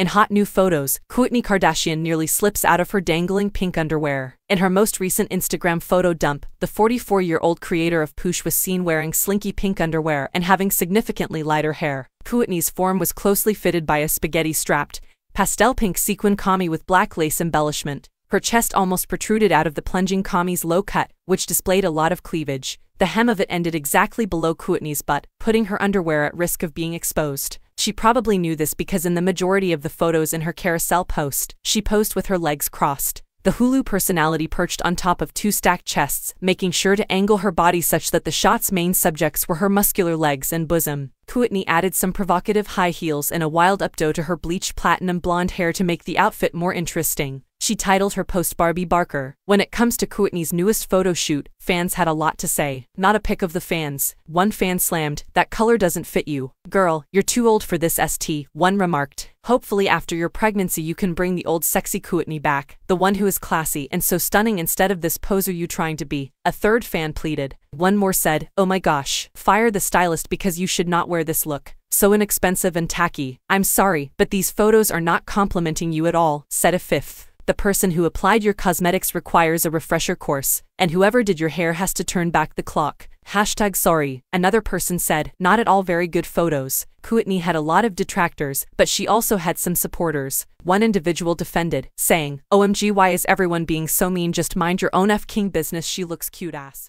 In hot new photos, Kourtney Kardashian nearly slips out of her dangling pink underwear. In her most recent Instagram photo dump, the 44-year-old creator of Poosh was seen wearing slinky pink underwear and having significantly lighter hair. Kourtney's form was closely fitted by a spaghetti-strapped, pastel pink sequin cami with black lace embellishment. Her chest almost protruded out of the plunging cami's low cut, which displayed a lot of cleavage. The hem of it ended exactly below Kourtney's butt, putting her underwear at risk of being exposed. She probably knew this because in the majority of the photos in her carousel post, she posed with her legs crossed. The Hulu personality perched on top of two stacked chests, making sure to angle her body such that the shot's main subjects were her muscular legs and bosom. Kourtney added some provocative high heels and a wild updo to her bleached platinum blonde hair to make the outfit more interesting. She titled her post Barbie Barker. When it comes to Kourtney's newest photo shoot, fans had a lot to say. Not a pic of the fans. One fan slammed, that color doesn't fit you. Girl, you're too old for this ST, one remarked. Hopefully after your pregnancy you can bring the old sexy Kourtney back, the one who is classy and so stunning instead of this poser you trying to be. A third fan pleaded. One more said, oh my gosh, fire the stylist because you should not wear this look. So inexpensive and tacky. I'm sorry, but these photos are not complimenting you at all, said a fifth the person who applied your cosmetics requires a refresher course, and whoever did your hair has to turn back the clock. Hashtag sorry, another person said, not at all very good photos. Kourtney had a lot of detractors, but she also had some supporters. One individual defended, saying, OMG why is everyone being so mean just mind your own F king business she looks cute ass.